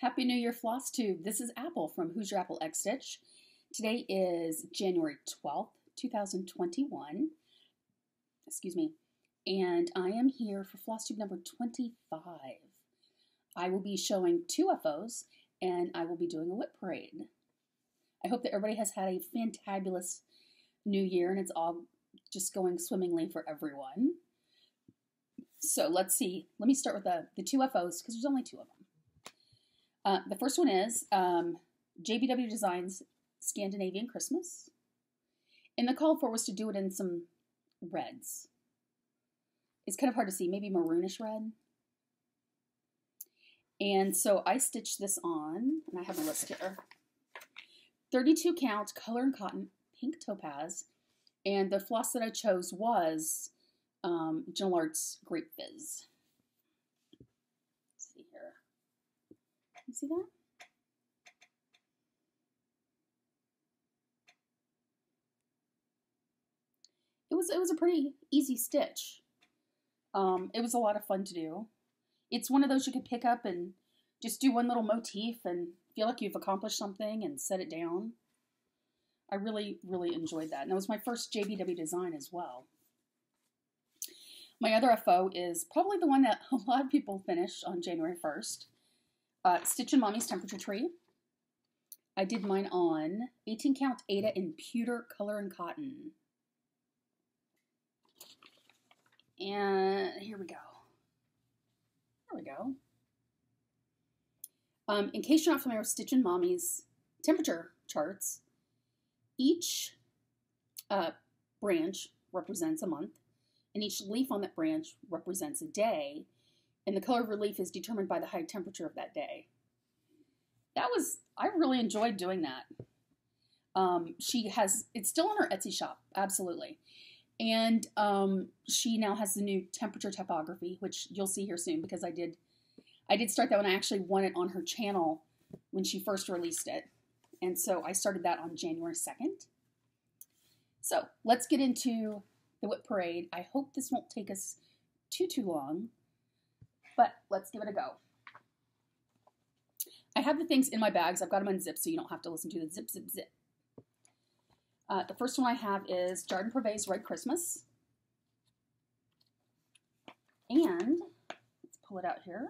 Happy New Year, Floss Tube. This is Apple from Hoosier Apple X Stitch. Today is January 12th, 2021. Excuse me. And I am here for Floss Tube number 25. I will be showing two FOs and I will be doing a WIP parade. I hope that everybody has had a fantabulous new year and it's all just going swimmingly for everyone. So let's see. Let me start with the, the two FOs because there's only two of them. Uh, the first one is um, JBW Designs Scandinavian Christmas. And the call for was to do it in some reds. It's kind of hard to see, maybe maroonish red. And so I stitched this on, and I have a list here. 32 count, color and cotton, pink topaz. And the floss that I chose was um, Arts Grape Fizz. You see that? It was it was a pretty easy stitch. Um, it was a lot of fun to do. It's one of those you could pick up and just do one little motif and feel like you've accomplished something and set it down. I really, really enjoyed that. And that was my first JBW design as well. My other FO is probably the one that a lot of people finished on January 1st. Uh, Stitchin' Mommy's Temperature Tree. I did mine on 18 count Aida in pewter color and cotton. And here we go. There we go. Um, in case you're not familiar with Stitchin' Mommy's temperature charts, each uh, branch represents a month, and each leaf on that branch represents a day, and the color of relief is determined by the high temperature of that day. That was, I really enjoyed doing that. Um, she has, it's still in her Etsy shop, absolutely. And um, she now has the new temperature typography, which you'll see here soon because I did, I did start that when I actually won it on her channel when she first released it. And so I started that on January 2nd. So let's get into the WIP parade. I hope this won't take us too, too long but let's give it a go. I have the things in my bags. I've got them unzipped so you don't have to listen to the zip, zip, zip. Uh, the first one I have is Jardin Privé's Red Christmas. And let's pull it out here.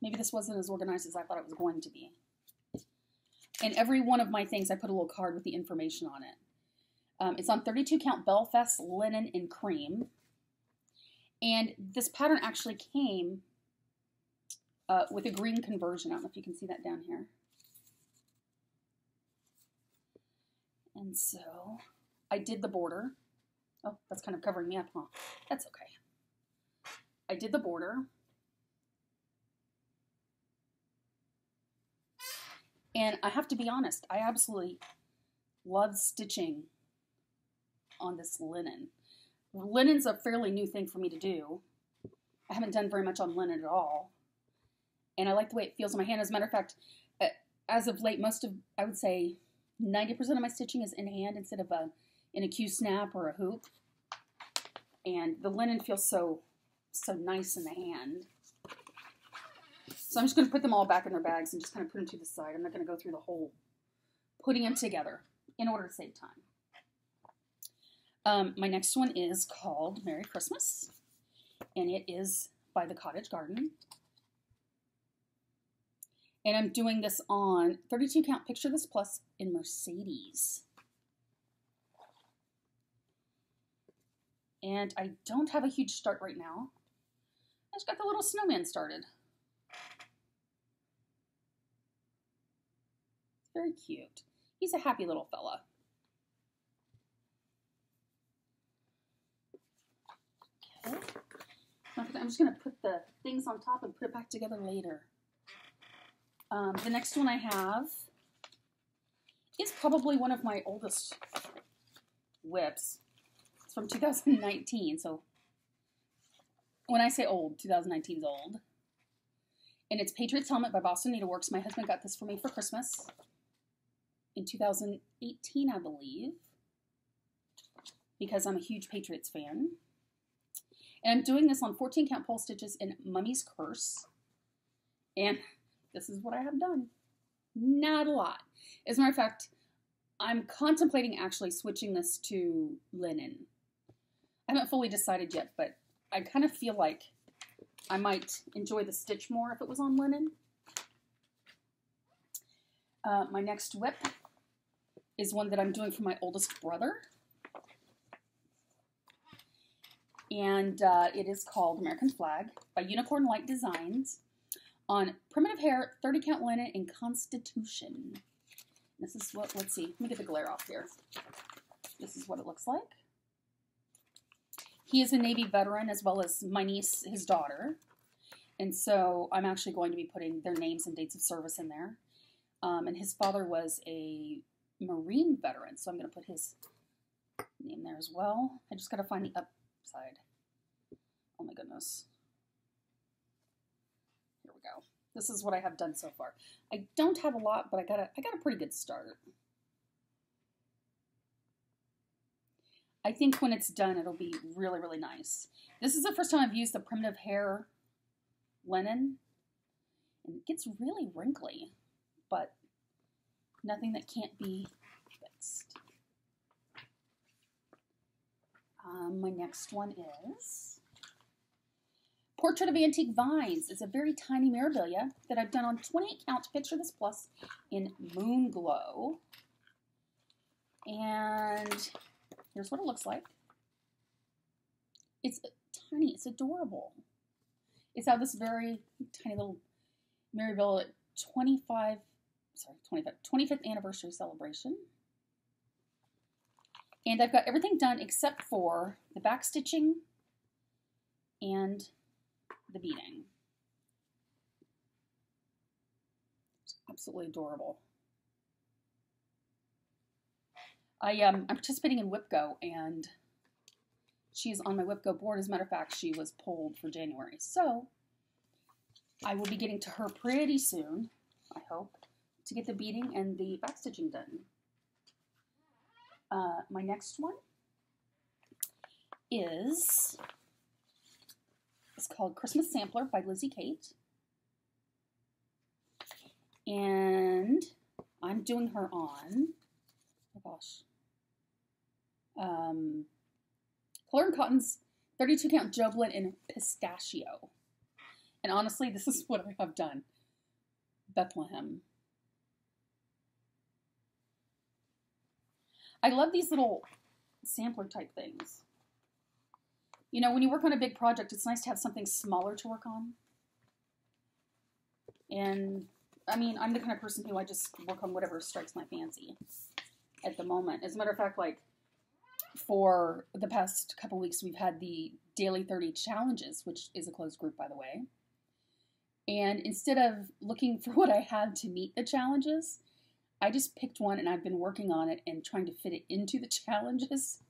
Maybe this wasn't as organized as I thought it was going to be. In every one of my things, I put a little card with the information on it. Um, it's on 32 count Belfast linen and cream. And this pattern actually came uh, with a green conversion. I don't know if you can see that down here. And so I did the border. Oh, that's kind of covering me up, huh? That's okay. I did the border. And I have to be honest, I absolutely love stitching on this linen. Linen's a fairly new thing for me to do. I haven't done very much on linen at all. And I like the way it feels in my hand. As a matter of fact, uh, as of late, most of, I would say, 90% of my stitching is in hand instead of a, in a Q snap or a hoop. And the linen feels so, so nice in the hand. So I'm just going to put them all back in their bags and just kind of put them to the side. I'm not going to go through the whole putting them together in order to save time. Um, my next one is called Merry Christmas, and it is by the Cottage Garden. And I'm doing this on 32 count Picture This Plus in Mercedes. And I don't have a huge start right now. I just got the little snowman started. Very cute. He's a happy little fella. I'm just going to put the things on top and put it back together later. Um, the next one I have is probably one of my oldest WIPs. It's from 2019, so when I say old, 2019 is old. And it's Patriots Helmet by Boston Needleworks. My husband got this for me for Christmas in 2018, I believe, because I'm a huge Patriots fan. And I'm doing this on 14 count Polstitches in Mummy's Curse. And this is what I have done. Not a lot. As a matter of fact, I'm contemplating actually switching this to linen. I haven't fully decided yet, but I kind of feel like I might enjoy the stitch more if it was on linen. Uh, my next WIP is one that I'm doing for my oldest brother. And uh, it is called American Flag by Unicorn Light Designs on Primitive Hare, 30 count linen, and Constitution. This is what, let's see, let me get the glare off here. This is what it looks like. He is a Navy veteran as well as my niece, his daughter. And so I'm actually going to be putting their names and dates of service in there. Um, and his father was a Marine veteran, so I'm going to put his name there as well. I just got to find the upside. Oh my goodness. Here we go. This is what I have done so far. I don't have a lot, but I got a, I got a pretty good start. I think when it's done, it'll be really, really nice. This is the first time I've used the Primitive Hare linen. And it gets really wrinkly, but nothing that can't be Um, my next one is Portrait of Antique Vines. It's a very tiny Mirabilia that I've done on 28 count Picture This Plus in Moon Glow. And Here's what it looks like. It's tiny. It's adorable. It's out this very tiny little Mirabilia 25, sorry, 25, 25th anniversary celebration. And I've got everything done except for the back stitching and the beading. It's absolutely adorable. I um, I'm participating in WIPGO, and she's on my WIPGO board. As a matter of fact, she was pulled for January. So I will be getting to her pretty soon, I hope, to get the beading and the backstitching done. Uh, my next one is it's called Christmas Sampler by Lizzie Kate. And I'm doing her on, oh gosh, um, Color and Cotton's 32 count Jobelan in pistachio. And honestly, this is what I have done. Bethlehem. I love these little sampler type things. You know, when you work on a big project, it's nice to have something smaller to work on. And I mean, I'm the kind of person who I just work on whatever strikes my fancy at the moment. As a matter of fact, like for the past couple weeks, we've had the Daily 30 Challenges, which is a closed group, by the way. And instead of looking for what I had to meet the challenges, I just picked one and I've been working on it and trying to fit it into the challenges.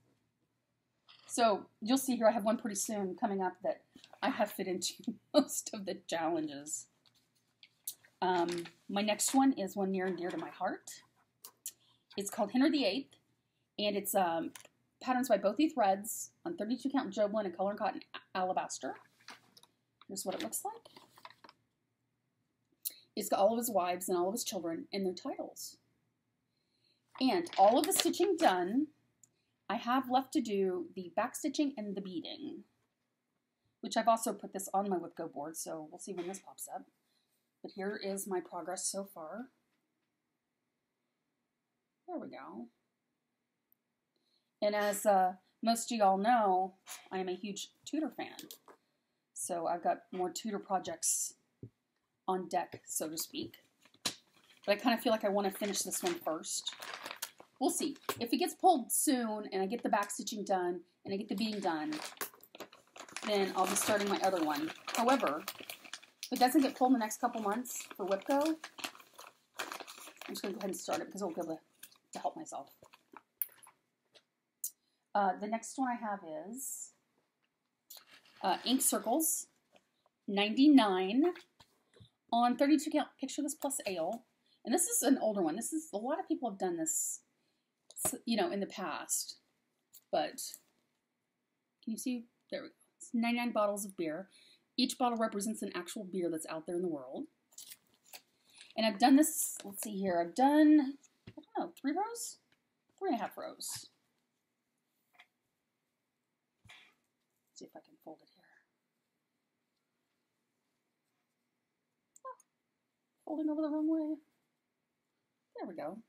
So you'll see here, I have one pretty soon coming up that I have fit into most of the challenges. Um, my next one is one near and dear to my heart. It's called Henry VIII, and it's um, patterns by Bothy Threads on 32 count Jobelan and Color and Cotton Alabaster. Here's what it looks like. It's got all of his wives and all of his children and their titles. And all of the stitching done, I have left to do the back stitching and the beading, which I've also put this on my WIPGO board, so we'll see when this pops up. But here is my progress so far. There we go. And as uh, most of y'all know, I am a huge Tudor fan. So I've got more Tudor projects on deck, so to speak. But I kind of feel like I want to finish this one first. We'll see. If it gets pulled soon and I get the back stitching done and I get the beading done, then I'll be starting my other one. However, if it doesn't get pulled in the next couple months for WIPGO, I'm just going to go ahead and start it because I'll be able to, to help myself. Uh, the next one I have is uh, Ink Circles 99 on 32 count Picture This Plus Ale. And this is an older one. This is a lot of people have done this, you know, in the past. But can you see? There we go. It's 99 bottles of beer. Each bottle represents an actual beer that's out there in the world. And I've done this, let's see here, I've done, I don't know, three rows? Three and a half rows. Let's see if I can fold it here. Oh, folding over the wrong way. There we go.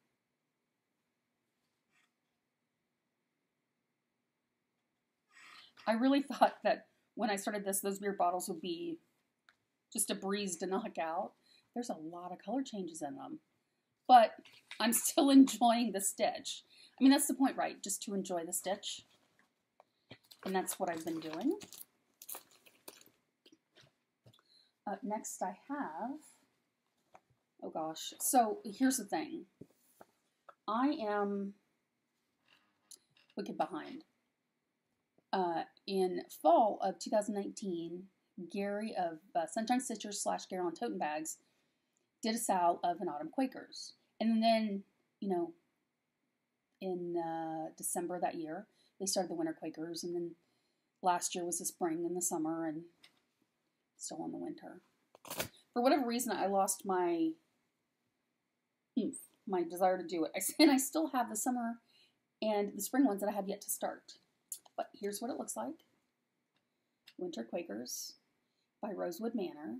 I really thought that when I started this, those beer bottles would be just a breeze to knock out. There's a lot of color changes in them, but I'm still enjoying the stitch. I mean, that's the point, right? Just to enjoy the stitch. And that's what I've been doing. Up next I have, oh gosh, so here's the thing. I am wicked behind. Uh, in fall of 2019, Gary of uh, Sunshine Stitchers slash Gary on Toten Bags did a sale of an Autumn Quakers. And then, you know, in uh, December that year, they started the Winter Quakers. And then last year was the spring and the summer and still in the winter. For whatever reason, I lost my my desire to do it. And I still have the summer and the spring ones that I have yet to start. But here's what it looks like. Winter Quakers by Rosewood Manor.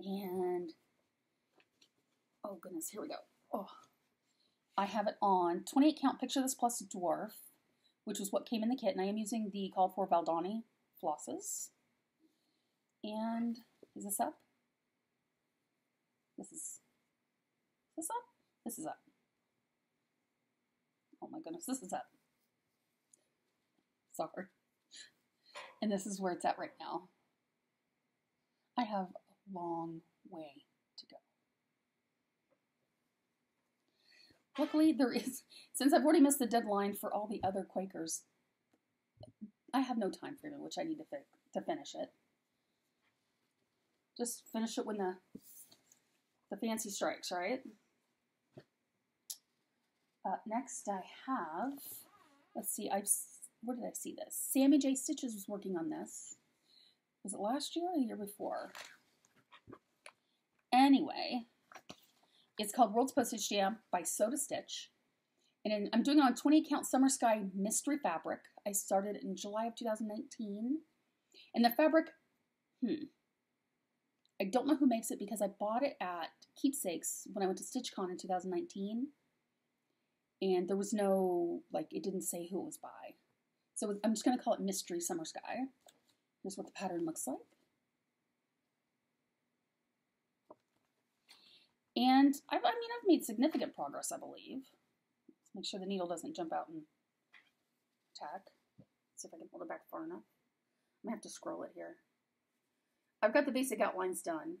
And, oh goodness, here we go. Oh, I have it on 28 count Picture This Plus Dwarf, which was what came in the kit. And I am using the called for Valdani flosses. And is this up? This is, is this up? This is up. Oh my goodness, this is up. Sorry. And this is where it's at right now. I have a long way to go. Luckily, there is, since I've already missed the deadline for all the other Quakers, I have no time frame in which I need to, fi to finish it. Just finish it when the, the fancy strikes, right? Uh, next I have, let's see, I've where did I see this? Sammy J. Stitches was working on this. Was it last year or the year before? Anyway, it's called World's Postage Jam by Soda Stitch. And I'm doing it on 20 count Summer Sky Mystery Fabric. I started in July of 2019. And the fabric, hmm, I don't know who makes it because I bought it at Keepsakes when I went to StitchCon in 2019. And there was no, like, it didn't say who it was by. So I'm just going to call it Mystery Summer Sky. Here's what the pattern looks like. And I've, I mean, I've made significant progress, I believe. Let's make sure the needle doesn't jump out and. Let's see if I can hold it back far enough. I'm going to have to scroll it here. I've got the basic outlines done.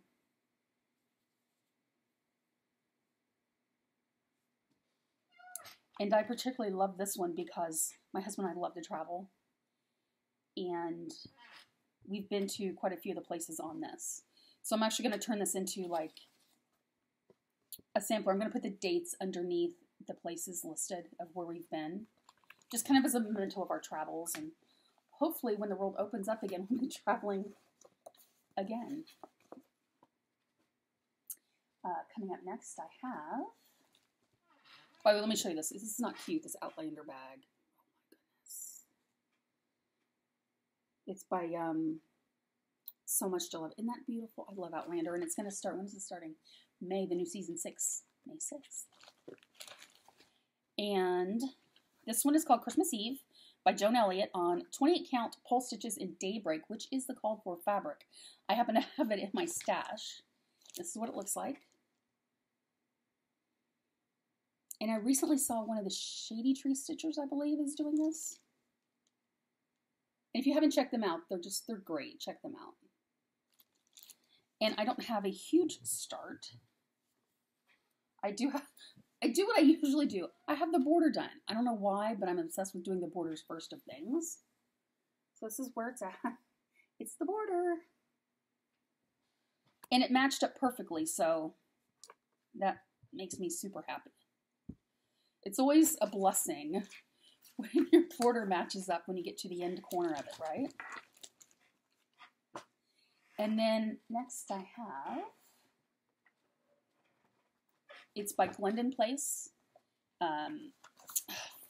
And I particularly love this one because my husband and I love to travel. And we've been to quite a few of the places on this. So I'm actually going to turn this into like a sampler. I'm going to put the dates underneath the places listed of where we've been. Just kind of as a memento of our travels. And hopefully when the world opens up again, we'll be traveling again. Uh, coming up next, I have way, let me show you this. This is not cute, this Outlander bag. Oh my goodness. It's by um, So Much to Love. Isn't that beautiful? I love Outlander, and it's going to start, when is it starting? May, the new season 6. May 6th. And this one is called Christmas Eve by Joan Elliott on 28 count Polstitches in Daybreak, which is the called for fabric. I happen to have it in my stash. This is what it looks like. And I recently saw one of the Shady Tree Stitchers, I believe, is doing this. And if you haven't checked them out, they're just, they're great. Check them out. And I don't have a huge start. I do have, I do what I usually do. I have the border done. I don't know why, but I'm obsessed with doing the borders first of things. So this is where it's at. It's the border. And it matched up perfectly, so that makes me super happy. It's always a blessing when your border matches up when you get to the end corner of it, right? And then next I have, it's by Glendon Place, um,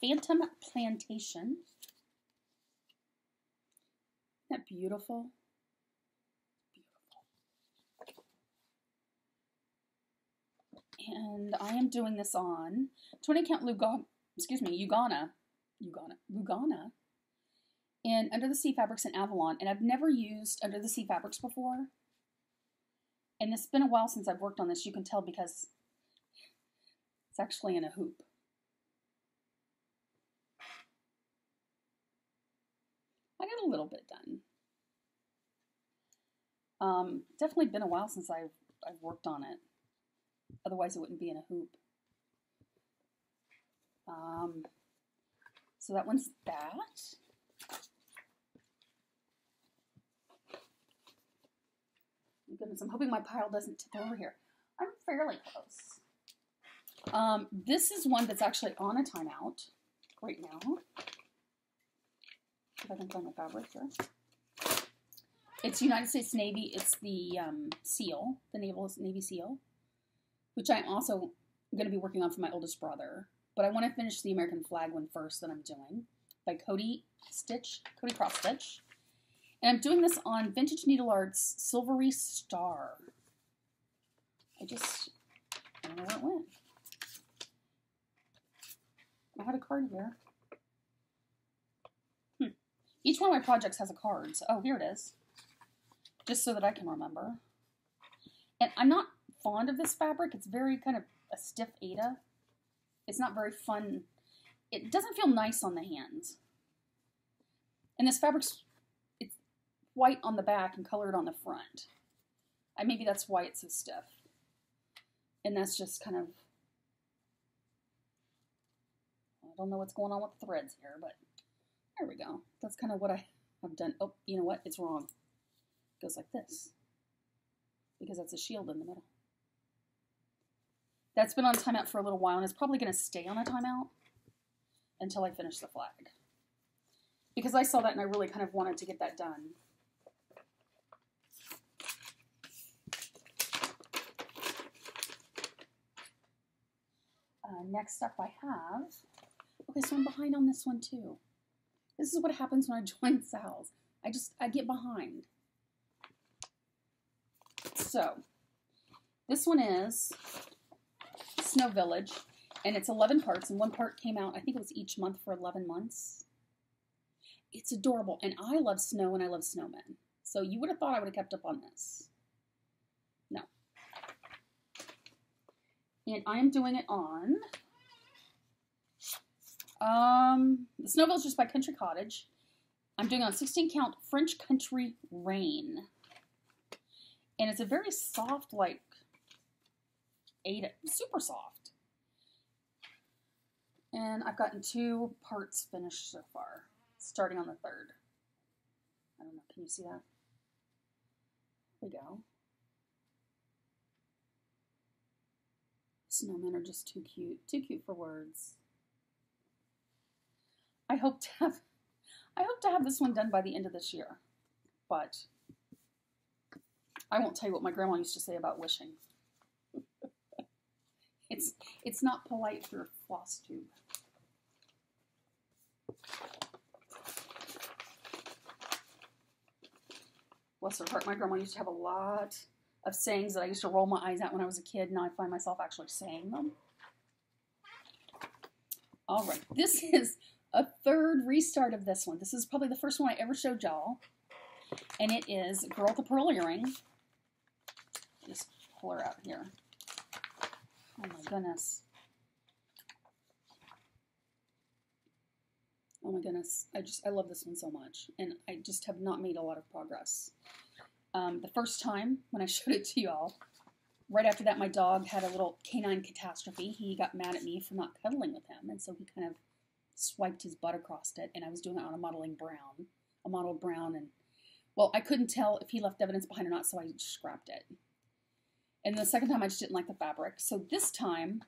Phantom Plantation. Isn't that beautiful? And I am doing this on 20 count Lugana, excuse me, Ugana, Ugana, Lugana, in Under the Sea Fabrics in Avalon. And I've never used Under the Sea Fabrics before. And it's been a while since I've worked on this. You can tell because it's actually in a hoop. I got a little bit done. Um, definitely been a while since I've, I've worked on it. Otherwise, it wouldn't be in a hoop. Um, so that one's that. goodness, I'm hoping my pile doesn't tip over here. I'm fairly close. Um, this is one that's actually on a timeout right now. If I can find the fabric here. It's United States Navy. It's the um, seal, the naval Navy seal, which I'm also going to be working on for my oldest brother. But I want to finish the American flag one first that I'm doing by Cody Stitch, Cody Cross Stitch. And I'm doing this on Vintage Needle Art's Silvery Star. I just, I don't know where it went. I had a card here. Hmm. Each one of my projects has a card. So, oh, here it is. Just so that I can remember. And I'm not fond of this fabric. It's very kind of a stiff Aida. It's not very fun. It doesn't feel nice on the hands. And this fabric's it's white on the back and colored on the front. I, maybe that's why it's so stiff. And that's just kind of I don't know what's going on with the threads here, but there we go. That's kind of what I have done. Oh, you know what? It's wrong. It goes like this because that's a shield in the middle. That's been on timeout for a little while and it's probably going to stay on a timeout until I finish the flag. Because I saw that and I really kind of wanted to get that done. Uh, next up I have, okay, so I'm behind on this one too. This is what happens when I join cells. I just, I get behind. So, this one is Snow Village, and it's 11 parts, and one part came out, I think it was each month for 11 months. It's adorable, and I love snow and I love snowmen. So you would have thought I would have kept up on this. No. And I am doing it on um, the Snow Village just by Country Cottage. I'm doing on 16 count French Country Rain. And it's a very soft, like ate it. Super soft. And I've gotten two parts finished so far, starting on the third. I don't know, can you see that? There we go. Snowmen are just too cute. Too cute for words. I hope to have I hope to have this one done by the end of this year. But I won't tell you what my grandma used to say about wishing. It's it's not polite for a floss tube. Bless her heart, my grandma used to have a lot of sayings that I used to roll my eyes at when I was a kid. Now I find myself actually saying them. All right, this is a third restart of this one. This is probably the first one I ever showed y'all. And it is Girl with the Pearl Earring. Just pull her out here. Oh my goodness. Oh my goodness. I just, I love this one so much. And I just have not made a lot of progress. Um, the first time when I showed it to y'all, right after that, my dog had a little canine catastrophe. He got mad at me for not cuddling with him. And so he kind of swiped his butt across it. And I was doing it on a modeling brown, a modeled brown. And well, I couldn't tell if he left evidence behind or not, so I scrapped it. And the second time I just didn't like the fabric. So this time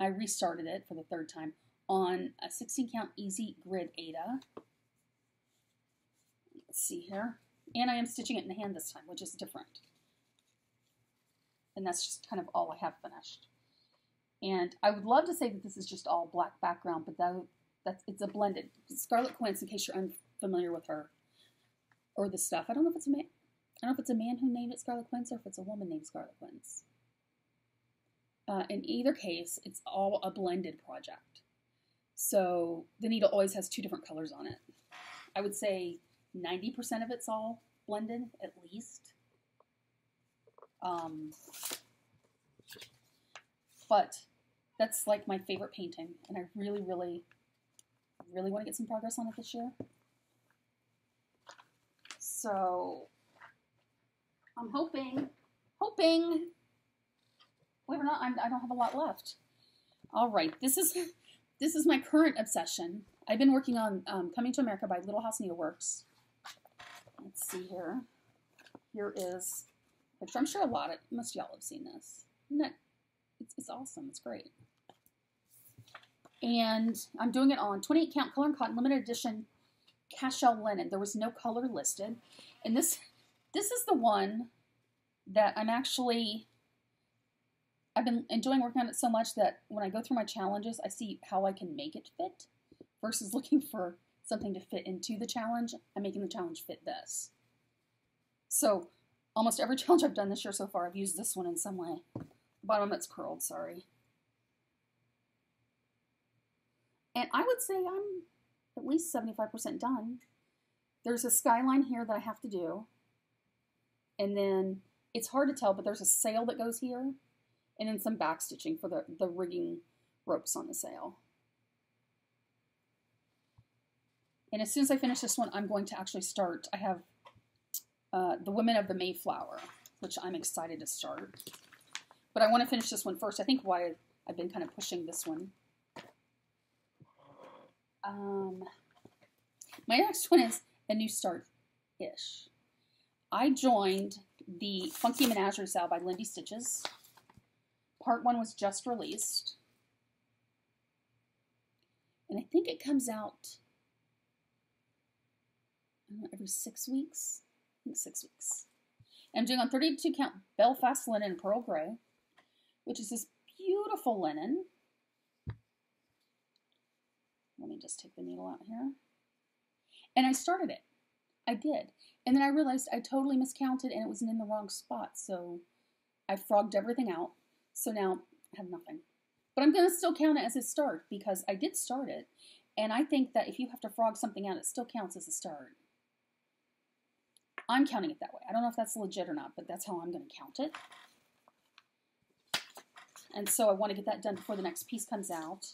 I restarted it for the third time on a 16 count easy grid Aida. Let's see here. And I am stitching it in the hand this time, which is different. And that's just kind of all I have finished. And I would love to say that this is just all black background, but that, that's it's a blended. Scarlet Quince, in case you're unfamiliar with her or the stuff. I don't know if it's a. I don't know if it's a man who named it Scarlet Quince or if it's a woman named Scarlet Quince. Uh, in either case, it's all a blended project. So the needle always has two different colors on it. I would say 90% of it's all blended, at least. Um, but that's like my favorite painting, and I really, really, really want to get some progress on it this year. So I'm hoping, hoping, believe or not, I'm, I don't have a lot left. All right, this is this is my current obsession. I've been working on um, Coming to America by Little House Needleworks. Let's see here. Here is, which I'm sure a lot of most y'all have seen this. That it's, it's awesome. It's great. And I'm doing it on 28 count color and cotton limited edition cashel linen. There was no color listed. And this this is the one that I'm actually I've been enjoying working on it so much that when I go through my challenges, I see how I can make it fit versus looking for something to fit into the challenge. I'm making the challenge fit this. So almost every challenge I've done this year so far, I've used this one in some way. The bottom it's curled, sorry. And I would say I'm at least 75% done. There's a skyline here that I have to do. And then it's hard to tell, but there's a sail that goes here. And then some back stitching for the, the rigging ropes on the sail. And as soon as I finish this one, I'm going to actually start. I have uh, the Women of the Mayflower, which I'm excited to start. But I want to finish this one first. I think why I've been kind of pushing this one. Um, my next one is a new start-ish. I joined the Funky Menagerie SAL by Lindy Stitches. Part one was just released. And I think it comes out every six weeks. I think six weeks. I'm doing on 32 count Belfast linen pearl gray, which is this beautiful linen. Let me just take the needle out here. And I started it. I did. And then I realized I totally miscounted and it was in the wrong spot. So I frogged everything out. So now I have nothing. But I'm going to still count it as a start because I did start it. And I think that if you have to frog something out, it still counts as a start. I'm counting it that way. I don't know if that's legit or not, but that's how I'm going to count it. And so I want to get that done before the next piece comes out.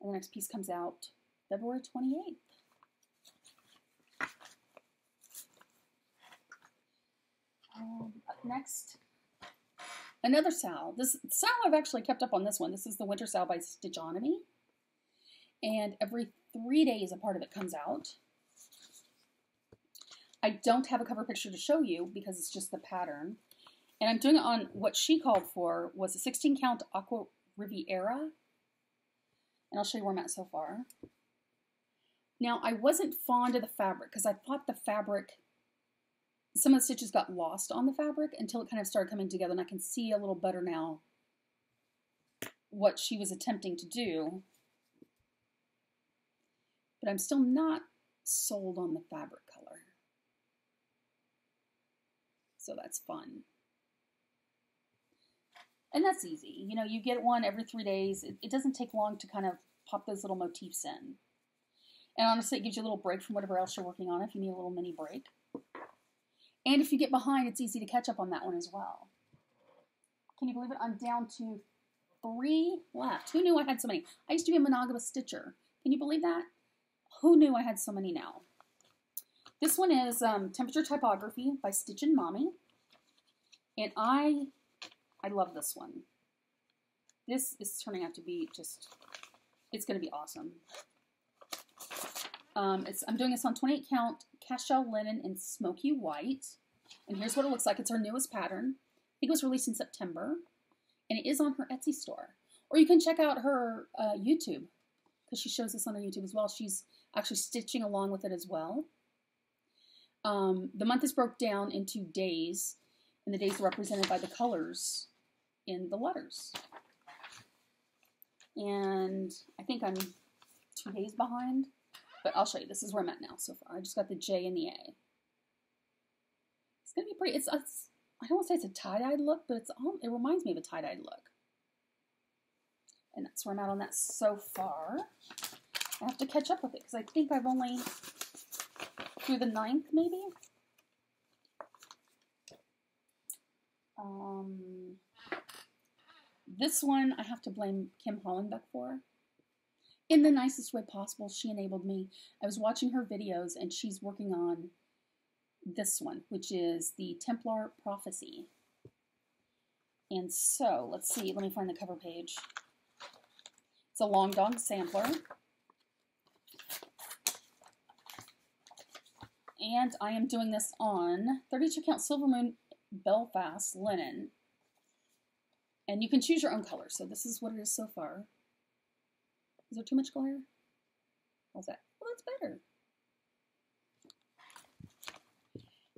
And the next piece comes out February 28th. Um, next, another SAL. This SAL I've actually kept up on this one. This is the Winter SAL by Stitchonomy. And every three days a part of it comes out. I don't have a cover picture to show you because it's just the pattern. And I'm doing it on what she called for was a 16 count Aqua Riviera. And I'll show you where I'm at so far. Now, I wasn't fond of the fabric because I thought the fabric, some of the stitches got lost on the fabric until it kind of started coming together. And I can see a little better now what she was attempting to do. But I'm still not sold on the fabric color. So that's fun. And that's easy. You know, you get one every three days. It, it doesn't take long to kind of pop those little motifs in. And honestly, it gives you a little break from whatever else you're working on if you need a little mini break. And if you get behind, it's easy to catch up on that one as well. Can you believe it? I'm down to three left. Who knew I had so many? I used to be a monogamous stitcher. Can you believe that? Who knew I had so many now? This one is um, Temperature Typography by Stitchin' Mommy. And I, I love this one. This is turning out to be just, it's going to be awesome. Um, I'm doing this on 28 count cashel linen in smoky white. And here's what it looks like. It's her newest pattern. I think it was released in September. And it is on her Etsy store. Or you can check out her uh, YouTube because she shows this on her YouTube as well. She's actually stitching along with it as well. Um, the month is broke down into days, and the days are represented by the colors in the letters. and I think I'm two days behind, but I'll show you. This is where I'm at now so far. I just got the J and the A. It's gonna be pretty. It's, it's I don't want to say it's a tie-dyed look, but it's all, it reminds me of a tie-dyed look. And that's where I'm at on that so far. I have to catch up with it because I think I've only through the ninth, maybe. Um, this one I have to blame Kim Hollenbeck for. In the nicest way possible, she enabled me. I was watching her videos and she's working on this one, which is the Templar Prophecy. And so, let's see, let me find the cover page. It's a Long Dog sampler. And I am doing this on 32 count Silver Moon Belfast linen. And you can choose your own color. So this is what it is so far. Is there too much glare? How's that? Well, that's better.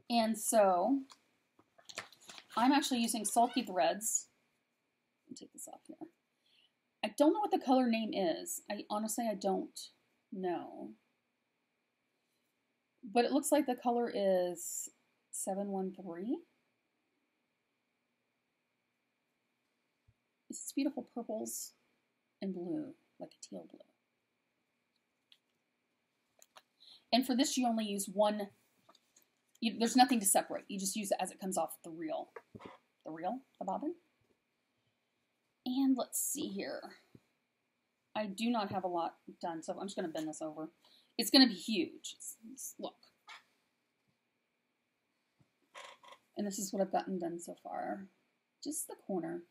And so I'm actually using Sulky Threads. take this off here. I don't know what the color name is. I honestly, I don't know. But it looks like the color is 713. It's beautiful purples and blue, like a teal blue. And for this, you only use one, you, there's nothing to separate. You just use it as it comes off the reel. The reel, the bobbin. And let's see here. I do not have a lot done, so I'm just going to bend this over. It's going to be huge. It's, it's, look. And this is what I've gotten done so far. Just the corner.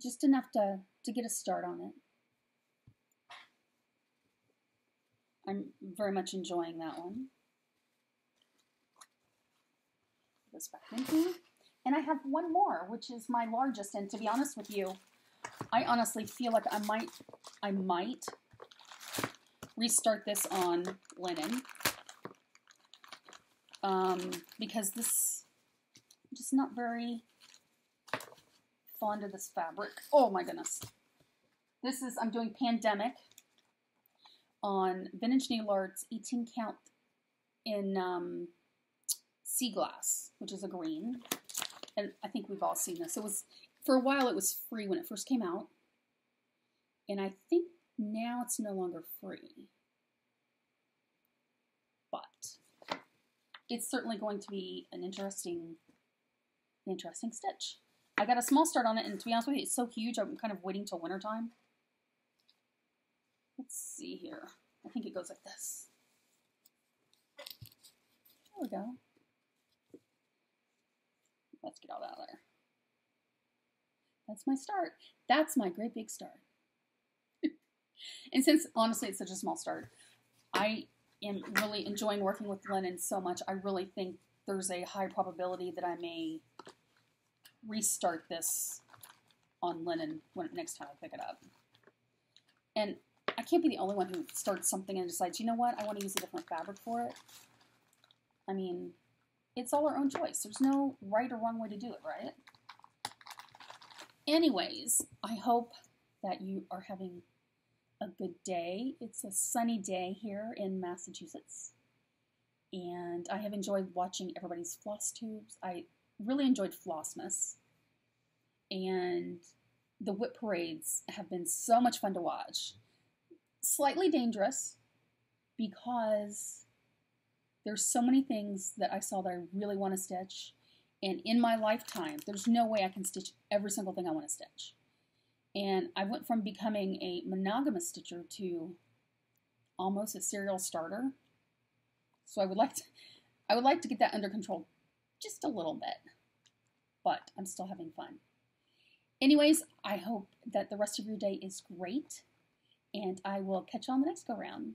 Just enough to, to get a start on it. I'm very much enjoying that one. This back in here. And I have one more, which is my largest. And to be honest with you, I honestly feel like I might, I might restart this on linen. Um, because this, I'm just not very fond of this fabric. Oh my goodness. This is, I'm doing Pandemic on Vintage Needle Arts 18 count in um, Sea Glass, which is a green. And I think we've all seen this. It was, for a while, it was free when it first came out. And I think now it's no longer free. But it's certainly going to be an interesting, interesting stitch. I got a small start on it, and to be honest with you, it's so huge, I'm kind of waiting till wintertime. Let's see here. I think it goes like this. There we go. Let's get all that out there. That's my start. That's my great big start. And since honestly it's such a small start, I am really enjoying working with linen so much. I really think there's a high probability that I may restart this on linen when next time I pick it up. And I can't be the only one who starts something and decides, you know what, I want to use a different fabric for it. I mean, it's all our own choice. There's no right or wrong way to do it, right? Anyways, I hope that you are having a good day. It's a sunny day here in Massachusetts. And I have enjoyed watching everybody's floss tubes. I really enjoyed Flossmas. And the WIP parades have been so much fun to watch. Slightly dangerous because there's so many things that I saw that I really want to stitch. And in my lifetime, there's no way I can stitch every single thing I want to stitch. And I went from becoming a monogamous stitcher to almost a serial starter. So I would like to, I would like to get that under control just a little bit, but I'm still having fun. Anyways, I hope that the rest of your day is great, and I will catch you on the next go round.